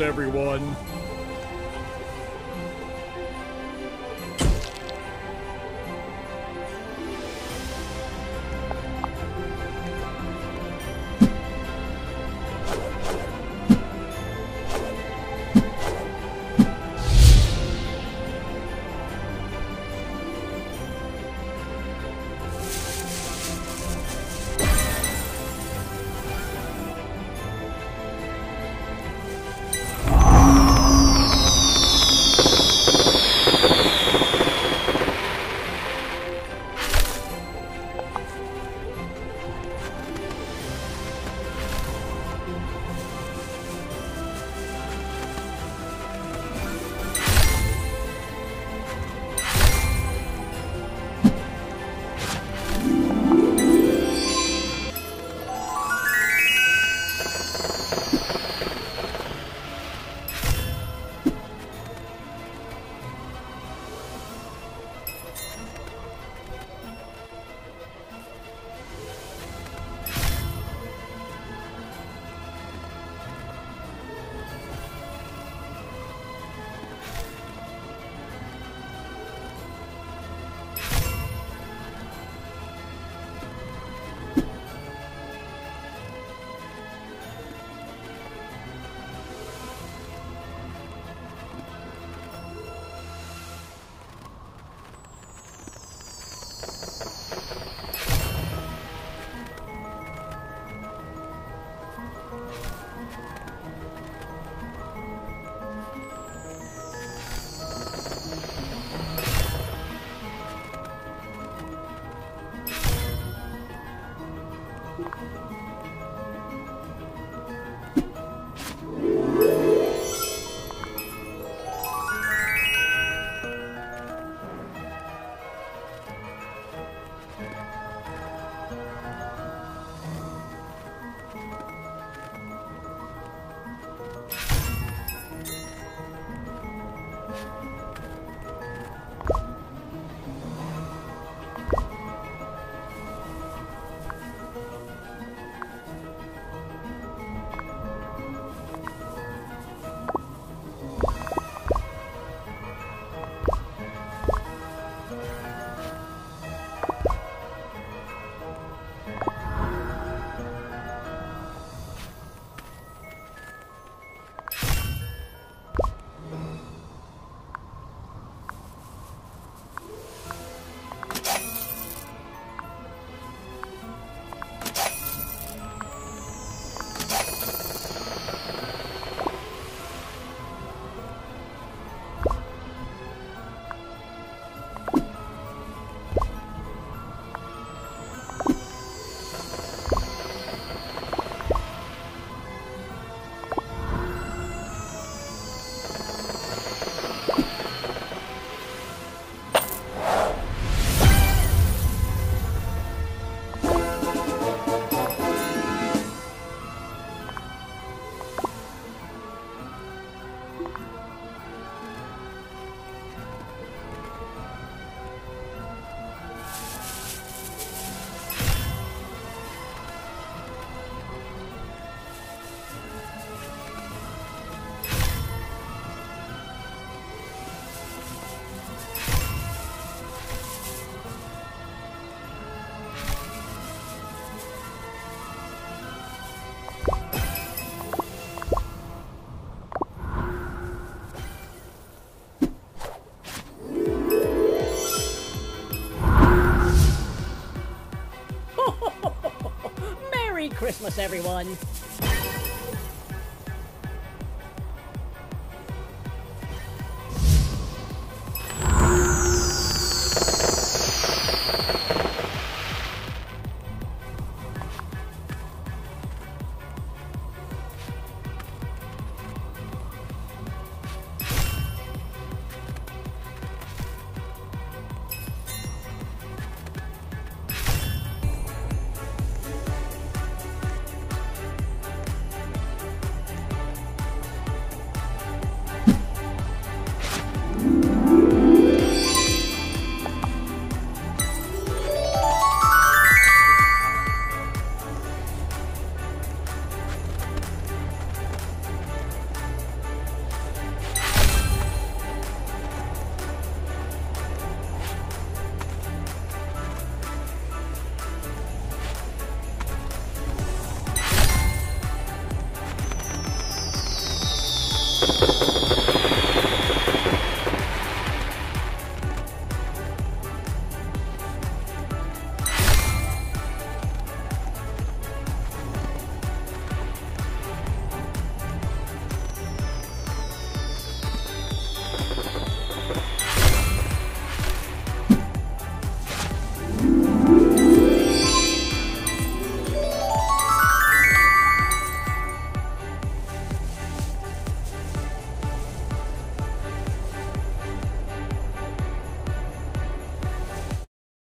Everyone. Everyone.